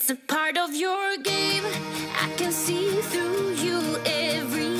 It's a part of your game. I can see through you every